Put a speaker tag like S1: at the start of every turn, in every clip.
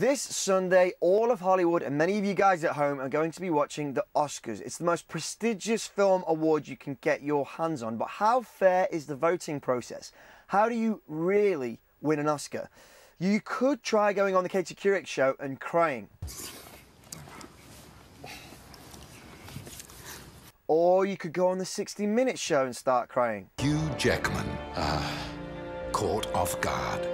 S1: This Sunday, all of Hollywood and many of you guys at home are going to be watching the Oscars. It's the most prestigious film award you can get your hands on. But how fair is the voting process? How do you really win an Oscar? You could try going on the Katie Couric show and crying. Or you could go on the 60 Minutes show and start crying.
S2: Hugh Jackman, ah, caught off guard,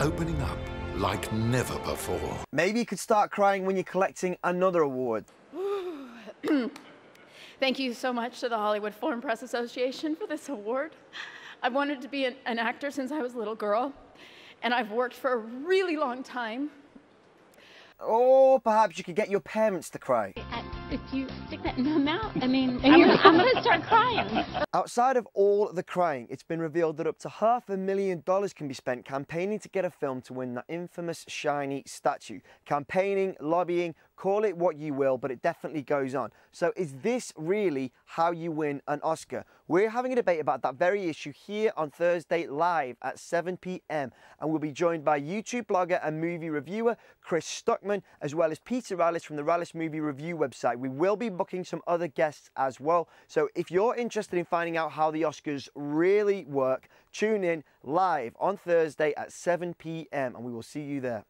S2: opening up like never before.
S1: Maybe you could start crying when you're collecting another award.
S3: Thank you so much to the Hollywood Foreign Press Association for this award. I've wanted to be an, an, actor since I was a little girl, and I've worked for a really long time.
S1: Or perhaps you could get your parents to cry.
S4: If you stick that in my mouth, I mean, I'm gonna, I'm gonna start crying.
S1: Outside of all the crying, it's been revealed that up to half a million dollars can be spent campaigning to get a film to win that infamous shiny statue. Campaigning, lobbying, call it what you will, but it definitely goes on. So is this really how you win an Oscar? We're having a debate about that very issue here on Thursday live at 7 p.m. And we'll be joined by YouTube blogger and movie reviewer Chris Stuckman, as well as Peter Rallis from the Rallis Movie Review website. We will be booking some other guests as well. So if you're interested in finding out how the Oscars really work, tune in live on Thursday at 7 p.m. and we will see you there.